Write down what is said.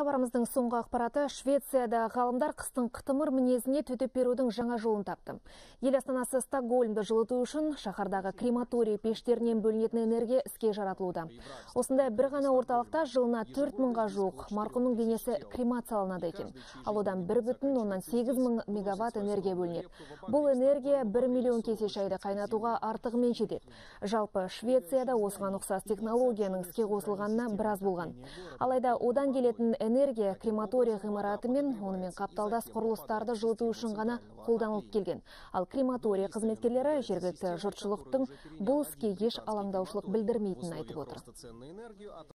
Хабарымыздың соңғы ақпараты Швецияда ғалымдар қыстың қытымыр мінезіне төтеп берудің жаңа жолын тапты. Ел астанасы Стокгольмді жылыту үшін шаһардағы крематорий пештерінен бөлінетін энергия іске жаратылуда. Осындай бір ғана орталықта жылына 4 мыңға жуық марқұмның денесі кремацияланады екен. Ал одан 1,8 мың мегаватт энергия бөлінеді. Бұл энергия 1 миллион кесе шайды қайнатуға артығымен жетеді. Жалпы Швецияда осыған ұқсас технологияның іске қосылғанына біраз болған. Алайда одан келетін энергия крематория ғимараты мен онымен қапталдас құрылыстарды жылыту үшін ғана қолданылып келген. Ал крематория қызметкерлері жергілікті жұртшылықтың бұл іске еш алаңдаушылық білдірмейтінін айтып отыр.